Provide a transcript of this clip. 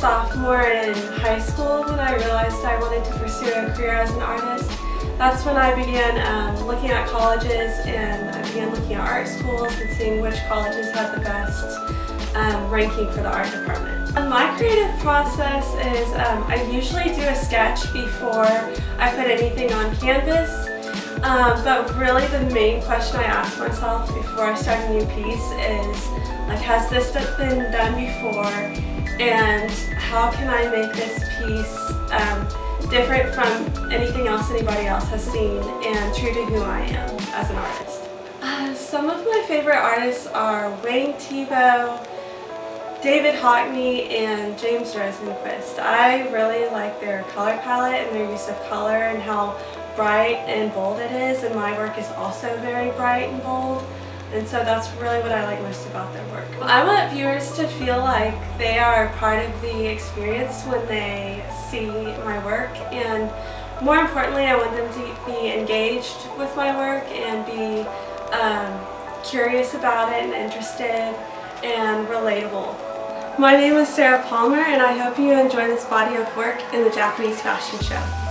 sophomore in high school when I realized I wanted to pursue a career as an artist. That's when I began um, looking at colleges and I began looking at art schools and seeing which colleges had the best um, ranking for the art department. My creative process is um, I usually do a sketch before I put anything on canvas. Um, but really the main question I ask myself before I start a new piece is like has this been done before and how can I make this piece um, different from anything else anybody else has seen and true to who I am as an artist. Uh, some of my favorite artists are Wayne Thiebaud, David Hockney, and James Rosenquist. I really like their color palette and their use of color and how bright and bold it is and my work is also very bright and bold. And so that's really what I like most about their work. I want viewers to feel like they are part of the experience when they see my work and more importantly I want them to be engaged with my work and be um, curious about it and interested and relatable. My name is Sarah Palmer and I hope you enjoy this body of work in the Japanese fashion show.